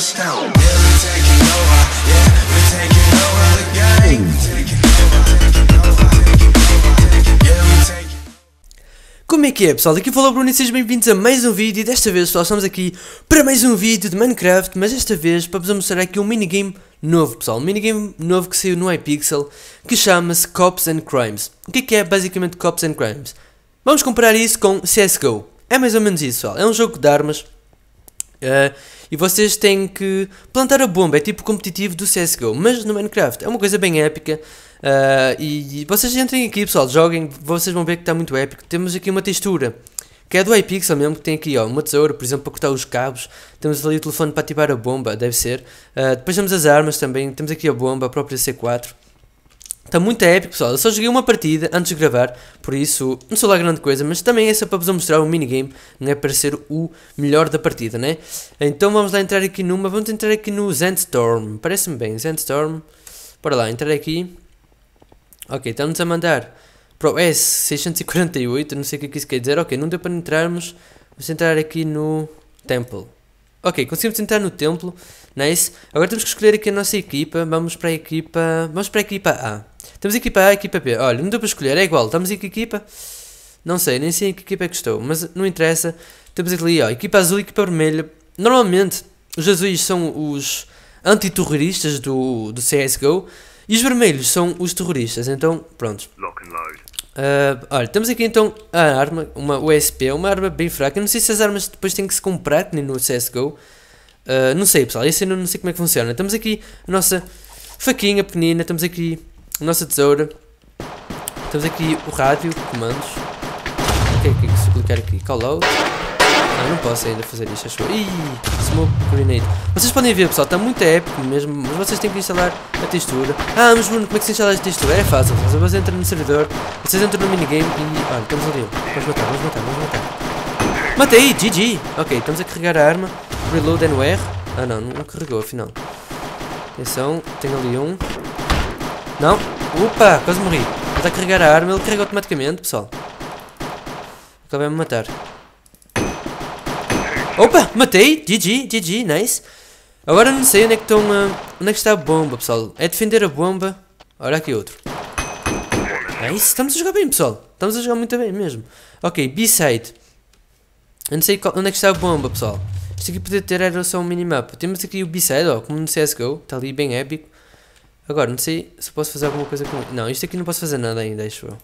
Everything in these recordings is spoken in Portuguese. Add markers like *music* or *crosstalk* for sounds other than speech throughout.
Yeah, taking over. Yeah, taking over the game. Como é que é pessoal? Aqui fala o Bruno e sejam bem-vindos a mais um vídeo e desta vez pessoal estamos aqui para mais um vídeo de Minecraft Mas desta vez para vos mostrar aqui um minigame novo pessoal Um minigame novo que saiu no iPixel que chama-se Cops and Crimes O que é que é basicamente Cops and Crimes? Vamos comparar isso com CSGO É mais ou menos isso pessoal, é um jogo de armas Uh, e vocês têm que plantar a bomba, é tipo competitivo do CSGO, mas no Minecraft é uma coisa bem épica. Uh, e, e vocês entrem aqui, pessoal, joguem, vocês vão ver que está muito épico. Temos aqui uma textura que é do iPixel mesmo, que tem aqui ó, uma tesoura, por exemplo, para cortar os cabos. Temos ali o telefone para ativar a bomba, deve ser. Uh, depois temos as armas também, temos aqui a bomba, a própria C4. Está muito épico, pessoal. Eu só joguei uma partida antes de gravar, por isso não sou lá grande coisa, mas também é só para vos mostrar um minigame, não é para ser o melhor da partida, né? Então vamos lá entrar aqui numa, vamos entrar aqui no Zandstorm, parece-me bem, Zandstorm. Bora lá, entrar aqui. Ok, estamos a mandar para o S648, não sei o é que isso quer dizer. Ok, não deu para entrarmos, vamos entrar aqui no Temple. Ok, conseguimos entrar no templo, nice. Agora temos que escolher aqui a nossa equipa, vamos para a equipa, vamos para a equipa A. Temos a equipa A e equipa B. Olha, não deu para escolher, é igual, estamos em que equipa? Não sei, nem sei em que equipa é que estou, mas não interessa. Temos ali, ó, equipa azul e equipa vermelha. Normalmente, os azuis são os antiterroristas do, do CSGO e os vermelhos são os terroristas, então, pronto. Uh, olha, temos aqui então a arma, uma USP, uma arma bem fraca. Eu não sei se as armas depois têm que se comprar, nem no CSGO. Uh, não sei, pessoal, isso eu não sei como é que funciona. Temos aqui a nossa faquinha pequenina, temos aqui a nossa tesoura, temos aqui o rádio, comandos. O que é que é que se aqui? Call out. Ah, não posso ainda fazer isto, acho eu. Ih, smoke grenade. Vocês podem ver, pessoal, está muito épico mesmo, mas vocês têm que instalar a textura. Ah, mas Bruno, como é que se instala a textura? É fácil, vocês entram no servidor, vocês entram no minigame e... Olha, estamos ali. Vamos matar, vamos matar, vamos matar. Matei, GG! Ok, estamos a carregar a arma. Reload NR. Ah não, não carregou afinal. Atenção, tenho ali um. Não. Opa, quase morri. Está a carregar a arma, ele carrega automaticamente, pessoal. Ele vai me matar. Opa, matei! GG, GG, nice. Agora não sei onde é que estão. Uh, onde é que está a bomba, pessoal. É defender a bomba. Olha aqui outro. Nice, estamos a jogar bem, pessoal. Estamos a jogar muito bem mesmo. Ok, B-side. Eu não sei qual, onde é que está a bomba, pessoal. Isto aqui podia ter era só um minimap. Temos aqui o B-side, ó, como no CSGO. Está ali bem épico. Agora, não sei se posso fazer alguma coisa com... Não, isto aqui não posso fazer nada ainda, acho eu.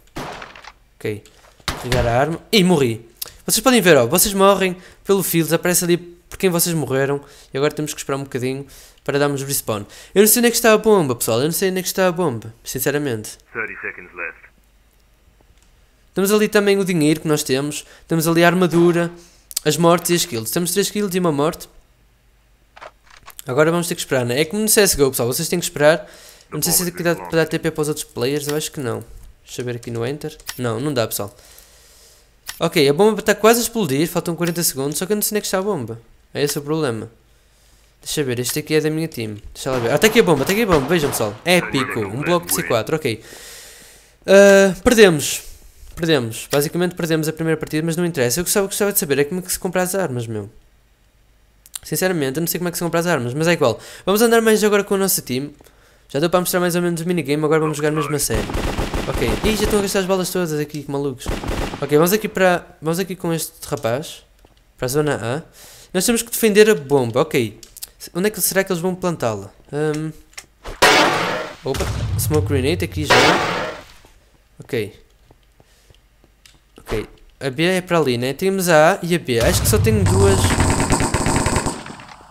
Ok. Carregar a arma. Ih, morri. Vocês podem ver, ó, vocês morrem pelo field, aparece ali por quem vocês morreram e agora temos que esperar um bocadinho para darmos respawn. Eu não sei onde é que está a bomba, pessoal, eu não sei onde é que está a bomba, sinceramente. 30 seconds left. Temos ali também o dinheiro que nós temos, temos ali a armadura, as mortes e as kills. Temos 3 kills e uma morte. Agora vamos ter que esperar, né? É como no CSGO, pessoal, vocês têm que esperar. Não sei se dá para dar TP para os outros players, eu acho que não. Deixa eu ver aqui no Enter. Não, não dá, pessoal. Ok, a bomba está quase a explodir, faltam 40 segundos, só que eu não sei onde é que está a bomba. É esse o problema. Deixa ver, este aqui é da minha team. Deixa lá ver. Ah, está aqui a bomba, está aqui a bomba, vejam pessoal. Épico, um bloco de C4, ok. Uh, perdemos. Perdemos. Basicamente perdemos a primeira partida, mas não interessa. Eu gostava, gostava de saber é como é que se compra as armas, meu. Sinceramente, eu não sei como é que se compra as armas, mas é igual. Vamos andar mais agora com o nosso time. Já deu para mostrar mais ou menos o minigame, agora vamos jogar mesmo a sério. Ok, e já estão a gastar as balas todas aqui, que malucos. Ok, vamos aqui para. Vamos aqui com este rapaz. Para a zona A. Nós temos que defender a bomba. Ok. Onde é que será que eles vão plantá-la? Um... Opa, smoke grenade aqui já. Ok. Ok. A B é para ali, né? Temos a A e a B. Acho que só tenho duas.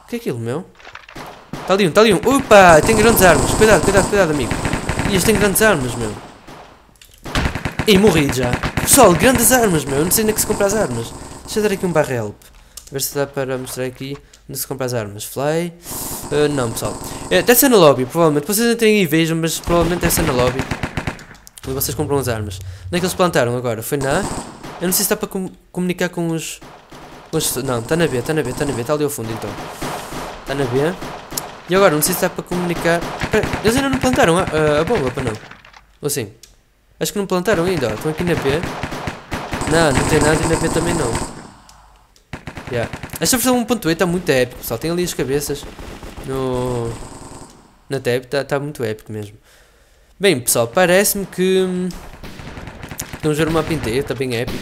O que é aquilo, meu? Está ali um, está ali um. Opa, tem grandes armas. Cuidado, cuidado, cuidado, amigo. E este tem grandes armas, meu. E morri já. Pessoal, grandes armas, meu. Eu não sei onde é que se compra as armas. Deixa eu dar aqui um barra help. Ver se dá para mostrar aqui onde se compra as armas. Fly. Uh, não, pessoal. É, deve ser na lobby, provavelmente. Vocês entrem e vejam, mas provavelmente deve ser na lobby. Onde vocês compram as armas. Onde é que eles plantaram agora? Foi na Eu não sei se dá para com comunicar com os... os... Não, está na B, está na B, está na B. Está ali ao fundo, então. Está na B. E agora, não sei se dá para comunicar... Eles ainda não plantaram a, a, a bomba, para não? Ou sim? Acho que não plantaram ainda, ó. Estão aqui na B. Não, não tem nada e na B também não. Yeah. Esta versão 1.8 está muito épico, pessoal. Tem ali as cabeças. no, na tab, está tá muito épico mesmo. Bem, pessoal, parece-me que hum, estamos a ver inteiro, está bem épico.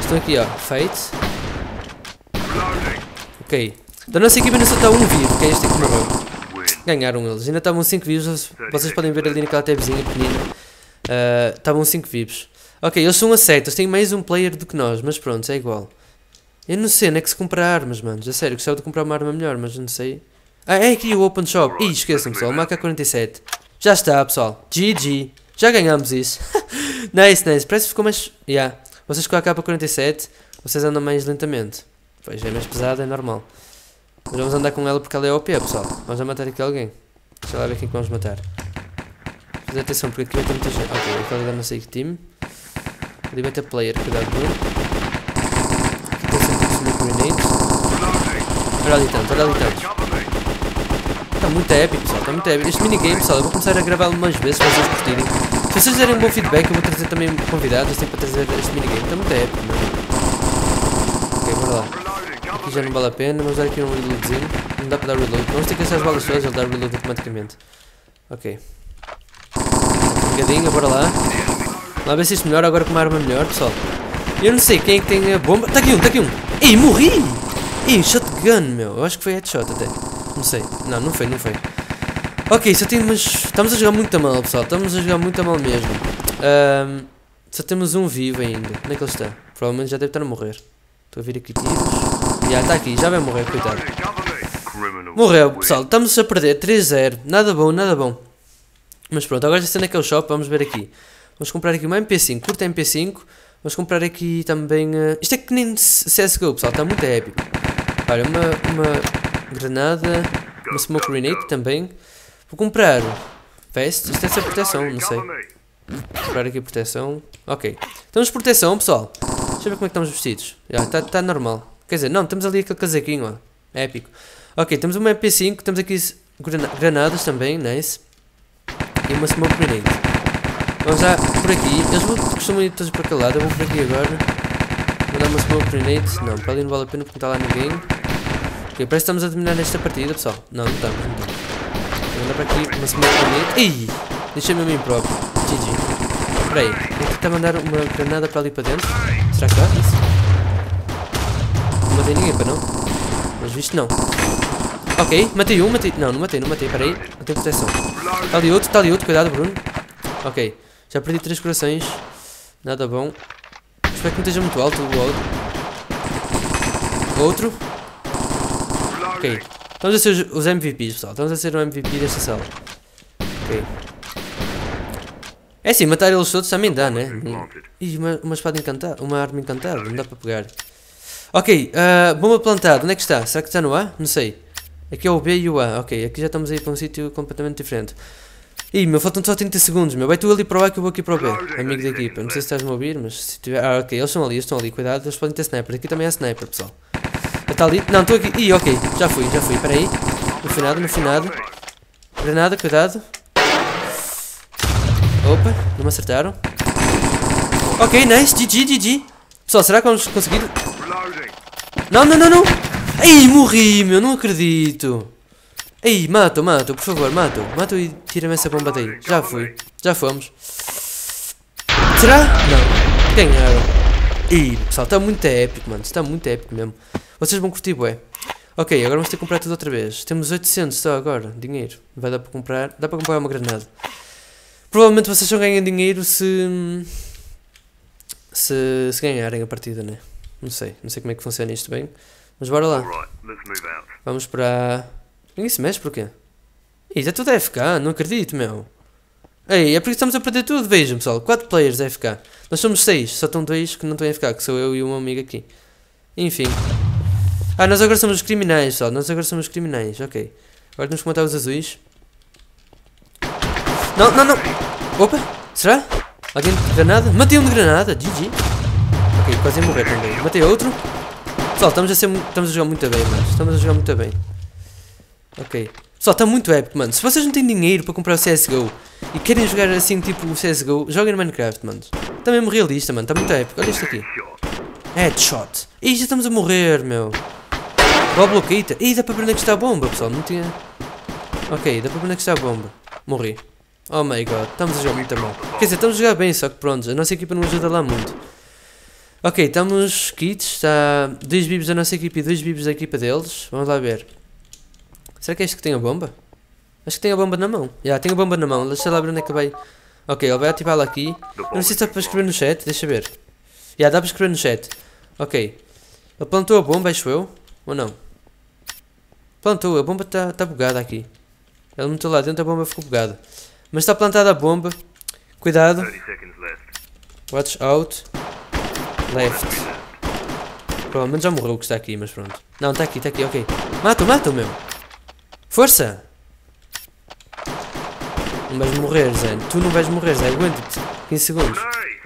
Estão aqui, ó, Fate. Ok. Da nossa equipa ainda só está um vivo, que é este que morreu. Ganharam eles, ainda estavam 5 vivos, vocês podem ver ali naquela tabzinha pequenina. Ah, Estavam 5 vivos. Ok, eles são aceitos, têm mais um player do que nós, mas pronto, é igual. Eu não sei, não é que se comprar armas, mano. A sério, gostava de comprar uma arma melhor, mas não sei. Ah, é aqui o Open Shop. Ih, esqueçam, pessoal, o AK-47. Já está, pessoal. GG. Já ganhamos isso. *laughs* nice, nice. Parece que ficou mais... Yeah. Vocês com a AK-47, vocês andam mais lentamente. Pois, é mais pesada, é normal. Mas vamos andar com ela porque ela é OP, pessoal. Vamos a matar aqui alguém. Deixa lá ver quem que vamos matar. Fazer atenção, porque aqui vai ter muita gente. Ok, aquela da nossa time. Ali vai ter player, cuidado com. Aqui tem sempre que smoke grenades. Olha ali tanto, olha ali tanto. Está muito épico, pessoal, está muito épico. Este minigame, pessoal, eu vou começar a gravá-lo mais vezes para vocês curtirem. Se vocês derem um bom feedback, eu vou trazer também convidados para trazer este minigame. Está muito épico, mano. Ok, bora lá. Aqui já não vale a pena, vamos dar aqui um reloadzinho. Não dá para dar reload. Vamos ter que gastar as balas todas, ele dá reload automaticamente. Ok. Um bocadinho, bora lá. Lá ver se isto melhora agora com uma arma melhor, pessoal. Eu não sei quem é que tem a bomba. Está aqui um, está aqui um. Ei, morri! Ei, shotgun, meu. Eu acho que foi headshot até. Não sei. Não, não foi, não foi. Ok, só temos. Estamos a jogar muito a mal, pessoal. Estamos a jogar muito a mal mesmo. Ahm, só temos um vivo ainda. Onde é que ele está? Provavelmente já deve estar a morrer. Estou a vir aqui tiros. Já está aqui, já vai morrer, coitado. Morreu, pessoal. Estamos a perder 3-0. Nada bom, nada bom. Mas pronto, agora já sei naquele shop. Vamos ver aqui. Vamos comprar aqui uma MP5. Curta MP5. Vamos comprar aqui também. eh, Isto é que nem CSGO, pessoal. Está muito épico. Olha, uma, uma granada. Uma smoke grenade também. Vou comprar. Veste. Isto deve ser proteção, não sei. Vou comprar aqui proteção. Ok. Estamos proteção, pessoal. Deixa eu ver como é que estamos vestidos. Já, está tá normal. Quer dizer, não, temos ali aquele casaquinho, ó. Épico. Ok, temos uma MP5, temos aqui granadas também, nice. E uma smoke grenade. Vamos já por aqui. Eles costumam ir todos para aquele lado. Eu vou por aqui agora. Vou dar uma smoke grenade. Não, para ali não vale a pena porque não está lá ninguém. Ok, parece que estamos a dominar esta partida, pessoal. Não, não estamos, não estamos. Vou mandar para aqui uma smoke grenade. Ih! Deixei-me a mim próprio. GG. Espera aí. Vou tentar mandar uma granada para ali para dentro. Será que dá? Isso. Não matei ninguém para não. Mas visto não. Ok, matei um, matei. Não, não matei, não matei. Espera aí. Não tenho proteção. Está ali outro, está ali outro. Cuidado, Bruno. Ok. Já perdi três corações. Nada bom. Espero que não esteja muito alto o outro. Outro. Ok. Estamos a ser os- MVPs, pessoal. Estamos a ser o MVP desta sala. Ok. É assim, matar eles todos também dá, né? Ih, uma, uma espada encantada. Uma arma encantada. Não dá para pegar. Ok, ah, bomba plantada. Onde é que está? Será que está no A? Não sei. Aqui é o B e o A. Ok, aqui já estamos aí para um sítio completamente diferente. Ih, meu, faltam só 30 segundos, meu. Vai tu ali para o A que eu vou aqui para o B. Amigo da equipa. Não sei se estás-me a ouvir, mas se tiver... Ah, ok, eles estão ali, eles estão ali. Cuidado, eles podem ter sniper. Aqui também há sniper, pessoal. Está ali? Não, estou aqui. Ih, ok. Já fui, já fui. Espera aí. No finado, no finado. Granada, cuidado. Opa, não me acertaram. Ok, nice. GG, GG. Pessoal, será que vamos conseguir? Não, não, não, não. Ei, morri, meu. Não acredito. Ei, mato, mato, por favor, mato. Mato e tira-me essa bomba daí. Já fui. Já fomos. Será? Não. Ganharam. Ih, pessoal, está muito épico, mano. Está muito épico mesmo. Vocês vão curtir, bué. Ok, agora vamos ter que comprar tudo outra vez. Temos 800 só agora, dinheiro. Vai dar para comprar. Dá para comprar uma granada. Provavelmente vocês só ganham dinheiro se. Se, se ganharem a partida, né? Não sei. Não sei como é que funciona isto bem. Mas bora lá. Vamos para. Ninguém se mexe porquê? Ih, está tudo AFK, não acredito, meu. Ei, é porque estamos a perder tudo, vejam pessoal. 4 players AFK. Nós somos 6, só estão 2 que não estão AFK, que sou eu e um amigo aqui. Enfim. Ah, nós agora somos os criminais, pessoal. Nós agora somos os criminais, ok. Agora temos que matar os azuis. Não, não, não. Opa, será? Alguém de granada? Matei um de granada, GG. Ok, quase ia morrer também. Matei outro. Pessoal, estamos a, ser, estamos a jogar muito bem, mano. Estamos a jogar muito bem. Ok. Pessoal, está muito épico, mano. Se vocês não têm dinheiro para comprar o CSGO e querem jogar assim, tipo o CSGO, joguem no Minecraft, mano. Está mesmo realista, mano. Está muito épico. Olha isto aqui. Shot. Headshot. Ih, já estamos a morrer, meu. Bob Locator. Ih, dá para é que está a bomba, pessoal. Não tinha. Ok, dá para é que está a bomba. Morri. Oh my god, estamos a jogar muito mal. Quer dizer, estamos a jogar bem, só que pronto, a nossa equipa não ajuda lá muito. Ok, estamos kits, está dois bibos da nossa equipa e dois bibos da equipa deles. Vamos lá ver. Será que é este que tem a bomba? Acho que tem a bomba na mão. Já, tem a bomba na mão. Deixa lá ver onde é que vai. Ok, ele vai ativá-la aqui. Não sei se dá para escrever no chat, deixa ver. Já, dá para escrever no chat. Ok. Ele plantou a bomba, acho eu. Ou não? Plantou, a bomba está tá bugada aqui. Ele meteu lá dentro, a bomba ficou bugada. Mas está plantada a bomba. Cuidado. 30 seconds left. Watch out. Left. Provavelmente já morreu o que está aqui, mas pronto. Não, está aqui, está aqui, ok. Mata, mata, meu. Força! Não vais morrer, Zé. Tu não vais morrer, Zé. Aguenta-te. 15 segundos. Nice!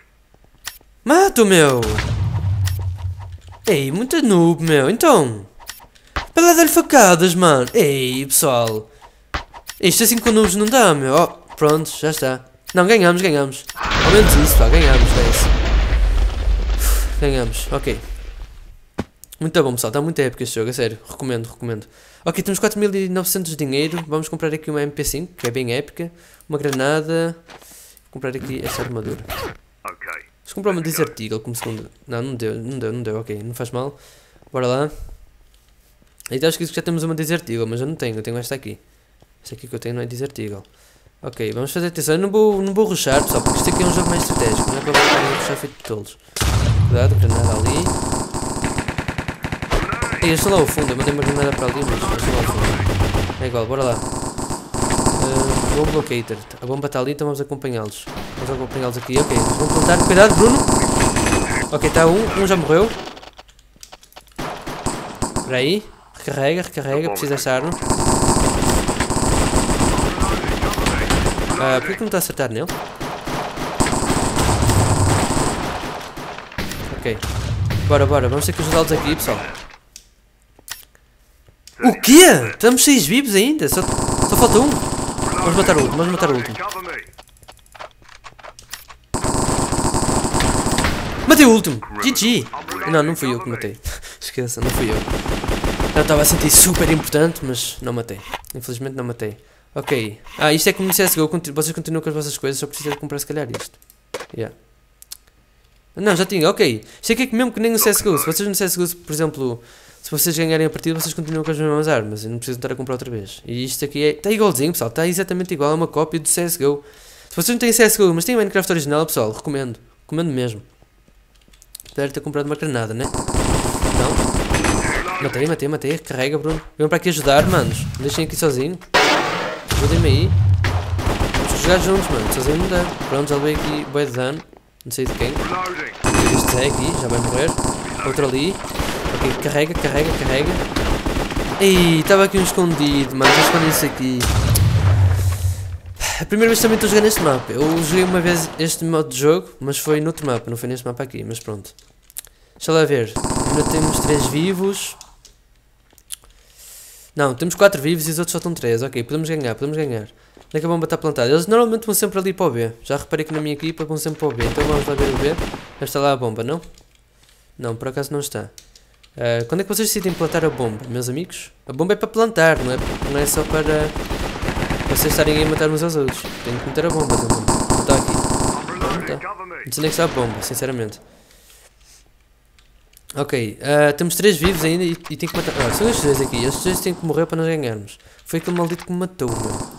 Mata, meu! Ei, muito noob, meu. Então. Lá dar facadas, mano. Ei, pessoal. Isto assim com noobs não dá, meu. Oh, pronto, já está. Não, ganhamos, ganhamos. Ao menos isso, pá. Ganhamos, é Ganhamos, ok. Muito bom, pessoal. Está muito épico este jogo, a sério. Recomendo, recomendo. Ok, temos 4.900 de dinheiro. Vamos comprar aqui uma MP5, que é bem épica. Uma granada. Vou comprar aqui esta armadura. Okay. Vamos comprar uma Desert Eagle como segunda. Não, não deu, não deu, não deu, ok, não faz mal. Bora lá. Então acho que já temos uma Desert Eagle, mas eu não tenho, eu tenho esta aqui. Esta aqui que eu tenho não é Desert Eagle. Ok, vamos fazer atenção. Eu não vou, não vou rushar, pessoal, porque isto aqui é um jogo mais estratégico, não é para ficarem a rushar feito de tolos. Cuidado, granada ali. Ei, eu estou lá ao fundo, eu mandei uma granada para ali, mas eu estou lá ao fundo. É igual, bora lá. Uh, bomb locator. A bomba está ali, então vamos acompanhá-los. Vamos acompanhá-los aqui, ok. Eles vão plantar. Cuidado, Bruno! Ok, está um. Um já morreu. Espera aí. Recarrega, recarrega. Precisa desta arma. Ah, por que não está a acertar nele? Ok. Bora, bora. Vamos ter que ajudá-los aqui, pessoal. O quê? Estamos 6 vivos ainda? Só, só falta um. Vamos matar o último, vamos matar o último. Matei o último! GG! Não, não fui eu que matei. *laughs* Esqueça, não fui eu. Eu estava a sentir super importante, mas não matei. Infelizmente não matei. Ok. Ah, isto é como no CSGO. Vocês continuam com as vossas coisas, só precisa de comprar se calhar isto. Yeah. Não, já tinha, ok. Isto é que é que mesmo que nem no CSGO. Se vocês no CSGO, por exemplo, se vocês ganharem a partida, vocês continuam com as mesmas armas. E não precisam estar a comprar outra vez. E isto aqui é. Está igualzinho, pessoal. Está exatamente igual. É uma cópia do CSGO. Se vocês não têm CSGO, mas têm Minecraft original, pessoal, recomendo. Recomendo mesmo. Espero ter comprado uma granada, né? Não. Matei, matei, matei. Carrega, Bruno. Venham para aqui ajudar, manos. Deixem aqui sozinho. Ajudem-me aí. Vamos jogar juntos, mano. Sozinho não dá. Pronto, já levei aqui boi de dano. Não sei de quem. Este é aqui, já vai morrer. Outro ali. Ok, carrega, carrega, carrega. Ei, estava aqui um escondido, mano. Já escondi isso aqui. A primeira vez também estou jogando este mapa. Eu joguei uma vez este modo de jogo, mas foi noutro mapa, não foi neste mapa aqui, mas pronto. Deixa lá ver. Ainda temos 3 vivos. Não, temos 4 vivos e os outros só estão 3. Ok, podemos ganhar, podemos ganhar. Onde é que a bomba está plantada? Eles normalmente vão sempre ali para o B. Já reparei que na minha equipa vão sempre para o B. Então vamos lá ver o B. Estar lá a bomba, não? Não, por acaso não está. Ah, quando é que vocês decidem plantar a bomba, meus amigos? A bomba é para plantar, não é, não é só para vocês estarem aí a matar uns aos outros. Tem que meter a bomba também. Não está aqui. Não está. Me. Não sei onde é que está a bomba, sinceramente. Ok, ah, temos três vivos ainda e, e tem que matar. Ah, são estes dois aqui. Estes dois têm que morrer para nós ganharmos. Foi aquele maldito que me matou, meu.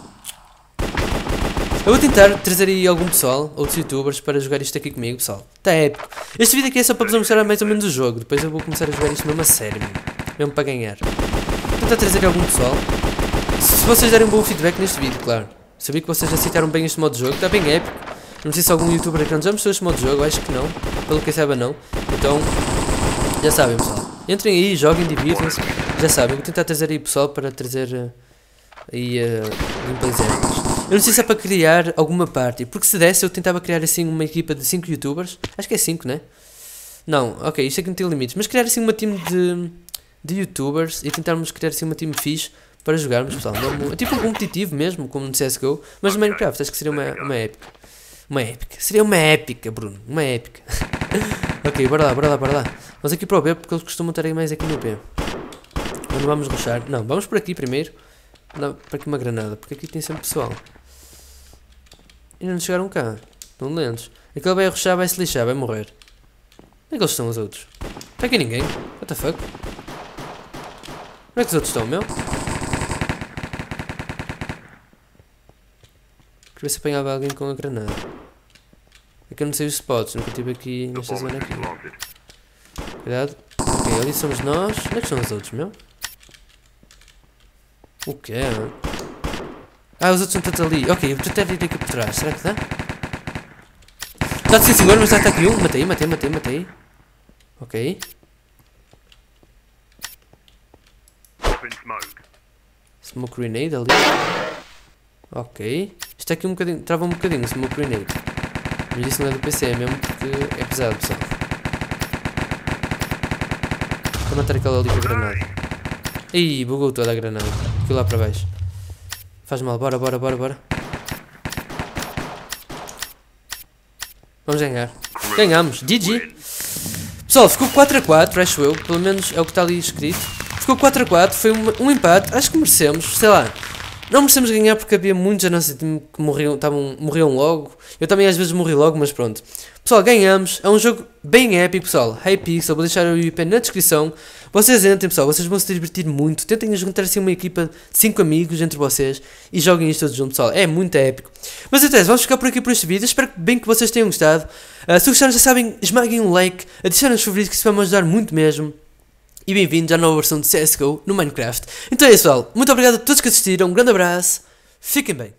Eu vou tentar trazer aí algum pessoal, outros youtubers, para jogar isto aqui comigo, pessoal. Está épico. Este vídeo aqui é só para vos mostrar mais ou menos o jogo. Depois eu vou começar a jogar isto mesmo a sério, mesmo, mesmo para ganhar. Vou tentar trazer algum pessoal. Se vocês derem um bom feedback neste vídeo, claro. Sabia que vocês aceitaram bem este modo de jogo, está bem épico. Não sei se algum youtuber aqui já mostrou este modo de jogo, acho que não. Pelo que saiba não. Então, já sabem pessoal. Entrem aí, joguem, divirtam-se. Já sabem, vou tentar trazer aí pessoal para trazer eh, aí uh, gameplays épicos. Eu não sei se é para criar alguma party, porque se desse eu tentava criar assim uma equipa de 5 youtubers. Acho que é 5, né? Não, ok, isto aqui não tem limites. Mas criar assim uma team de, de youtubers e tentarmos criar assim uma team fixe para jogarmos, pessoal. Não, tipo um competitivo mesmo, como no CSGO, mas no Minecraft acho que seria uma, uma épica. Uma épica. Seria uma épica, Bruno. Uma épica. *laughs* ok, bora lá, bora lá, bora lá. Vamos aqui para o B porque eles costumam estar mais aqui no B. Não vamos rushar. Não, vamos por aqui primeiro. Não, para aqui uma granada, porque aqui tem sempre pessoal. Ainda não chegaram cá. Estão lentos. Aquele vai rushar, vai se lixar, vai morrer. Onde é que eles estão os outros? Está aqui ninguém? What the fuck? Onde é que os outros estão, meu? Queria ver se apanhava alguém com a granada. Que eu não sei os spots, nunca estive aqui nesta zona aqui. Cuidado. Ok, ali somos nós. Onde é que estão os outros, meu? O que é? Ah, os outros estão todos ali. Ok, eu vou tentar ir aqui por trás. Será que dá? Sim senhor, mas já está aqui um. Matei, matei, matei, matei. Ok. Smoke grenade ali. Ok. Isto aqui um bocadinho. Trava um bocadinho o smoke grenade. Mas isso não é do PC, é mesmo porque é pesado, pessoal. Vou matar aquele ali com a granada. Ih, bugou toda a granada. Aquilo lá para baixo. Faz mal, bora, bora, bora, bora. Vamos ganhar. Ganhamos, GG. Pessoal, ficou 4 a 4, acho eu. Pelo menos é o que está ali escrito. Ficou 4 a 4, foi um, um empate. Acho que merecemos, sei lá. Não merecemos ganhar porque havia muitos da nossa time que morriam, tavam, morriam logo. Eu também às vezes morri logo, mas pronto. Pessoal, ganhamos. É um jogo bem épico, pessoal. Hypixel, vou deixar o IP na descrição. Vocês entrem, pessoal. Vocês vão se divertir muito. Tentem juntar assim uma equipa de 5 amigos entre vocês e joguem isto todos juntos, pessoal. É muito épico. Mas até, vamos ficar por aqui por este vídeo. Espero bem que vocês tenham gostado. Ah, se gostaram, já sabem, esmaguem um like, adicionem os favoritos que isso vai me ajudar muito mesmo. E bem-vindos à nova versão de CSGO no Minecraft. Então é isso, pessoal. Muito obrigado a todos que assistiram. Um grande abraço. Fiquem bem.